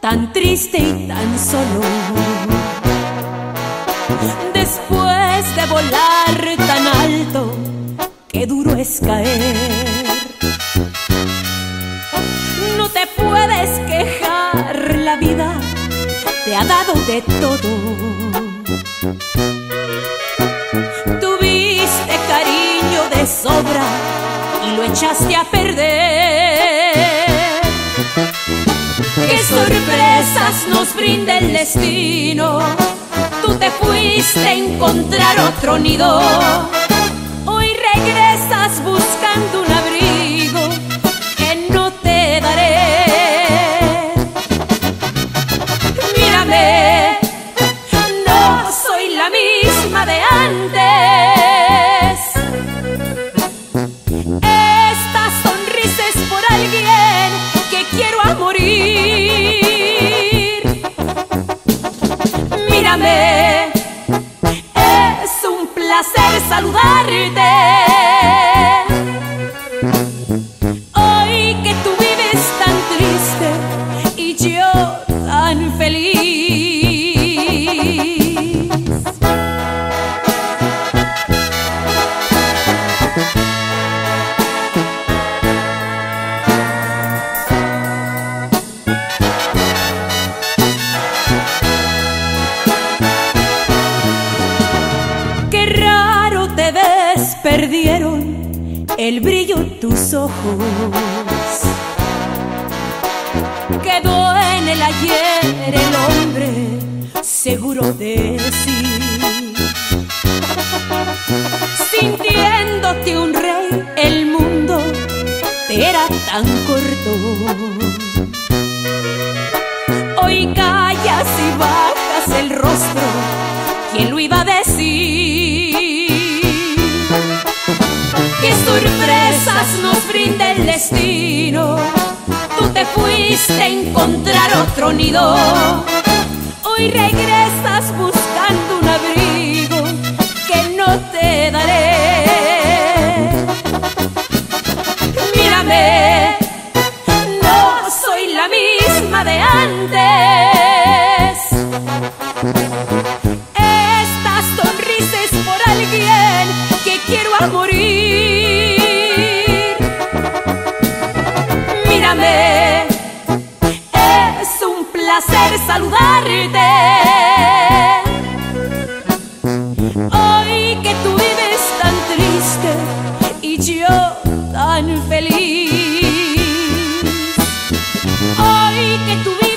tan triste y tan solo. Después de volar tan alto, qué duro es caer. No te puedes quejar, la vida te ha dado de todo. Tuviste cariño de sobra y lo echaste a perder. Sorpresas nos brinda el destino. Tú te fuiste a encontrar otro nido. Feliz. Qué raro te ves, perdieron el brillo tus ojos. Quedó seguro de sí. Sintiéndote un rey, el mundo te era tan corto. Hoy callas y bajas el rostro, ¿quién lo iba a decir? ¿Qué sorpresas nos brinda el destino? Tú te fuiste a encontrar otro nido. Hoy regresas buscando un abrigo que no te daré. Mírame, no soy la misma de antes. Esta sonrisa es por alguien que quiero a morir. Mírame, placer saludarte. Hoy que tú vives tan triste y yo tan feliz. Hoy que tú vives